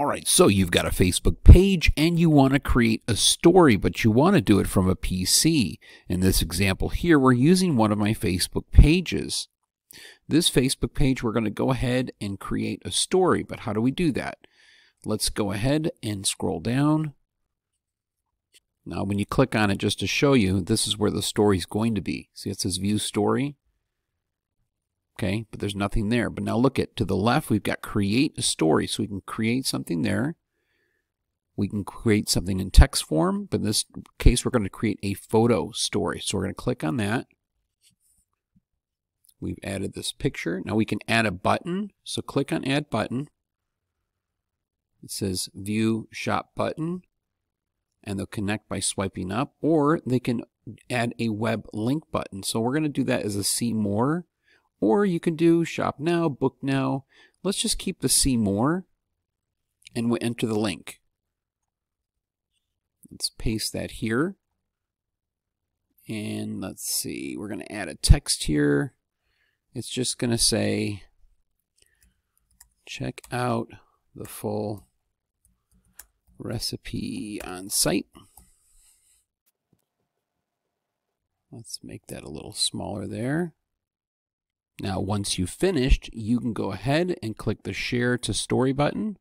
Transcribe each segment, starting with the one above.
All right, so you've got a Facebook page and you want to create a story, but you want to do it from a PC. In this example here, we're using one of my Facebook pages. This Facebook page, we're going to go ahead and create a story, but how do we do that? Let's go ahead and scroll down. Now, when you click on it, just to show you, this is where the story is going to be. See, it says View Story. Okay, but there's nothing there. But now look at to the left, we've got create a story. So we can create something there. We can create something in text form, but in this case, we're going to create a photo story. So we're going to click on that. We've added this picture. Now we can add a button. So click on Add Button. It says View Shop Button. And they'll connect by swiping up. Or they can add a web link button. So we're going to do that as a See More. Or you can do shop now, book now. Let's just keep the see more and we enter the link. Let's paste that here. And let's see, we're going to add a text here. It's just going to say, check out the full recipe on site. Let's make that a little smaller there. Now, once you've finished, you can go ahead and click the Share to Story button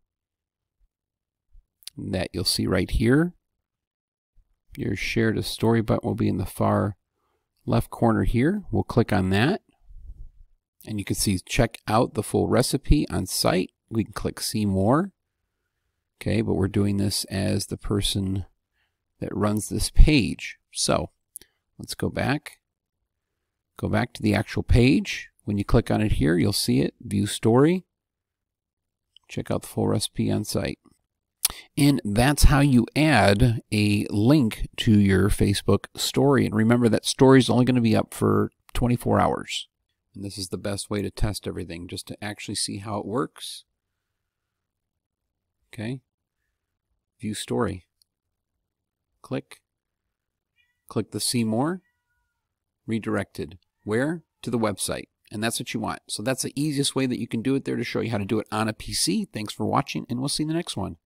that you'll see right here. Your Share to Story button will be in the far left corner here. We'll click on that. And you can see check out the full recipe on site. We can click See More. Okay, but we're doing this as the person that runs this page. So let's go back. Go back to the actual page. When you click on it here, you'll see it, view story. Check out the full recipe on site. And that's how you add a link to your Facebook story. And remember that story is only going to be up for 24 hours. And this is the best way to test everything, just to actually see how it works. Okay. View story. Click. Click the see more. Redirected. Where? To the website and that's what you want. So that's the easiest way that you can do it there to show you how to do it on a PC. Thanks for watching, and we'll see you in the next one.